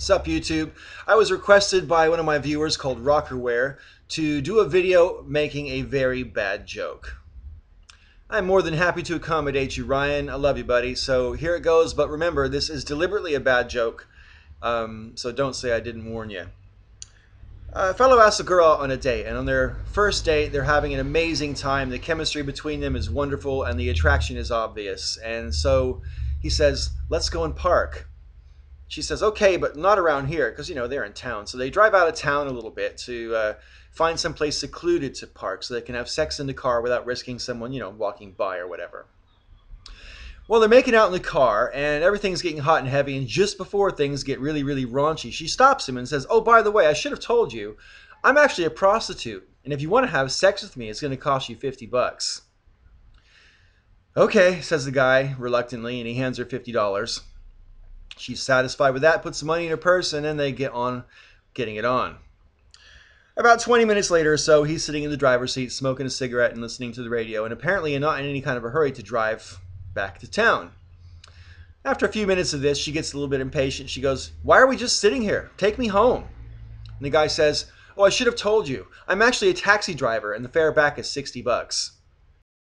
Sup YouTube? I was requested by one of my viewers called Rockerwere to do a video making a very bad joke. I'm more than happy to accommodate you, Ryan. I love you, buddy. So here it goes. But remember, this is deliberately a bad joke. Um, so don't say I didn't warn you. A fellow asks a girl out on a date, and on their first date, they're having an amazing time. The chemistry between them is wonderful, and the attraction is obvious. And so he says, Let's go and park she says, okay, but not around here, because, you know, they're in town. So they drive out of town a little bit to uh, find some place secluded to park so they can have sex in the car without risking someone, you know, walking by or whatever. Well, they're making out in the car, and everything's getting hot and heavy. And just before things get really, really raunchy, she stops him and says, Oh, by the way, I should have told you, I'm actually a prostitute. And if you want to have sex with me, it's going to cost you 50 bucks. Okay, says the guy reluctantly, and he hands her $50. She's satisfied with that, puts the money in her purse, and then they get on getting it on. About 20 minutes later or so, he's sitting in the driver's seat, smoking a cigarette and listening to the radio, and apparently not in any kind of a hurry to drive back to town. After a few minutes of this, she gets a little bit impatient. She goes, Why are we just sitting here? Take me home. And the guy says, Oh, I should have told you. I'm actually a taxi driver, and the fare back is 60 bucks.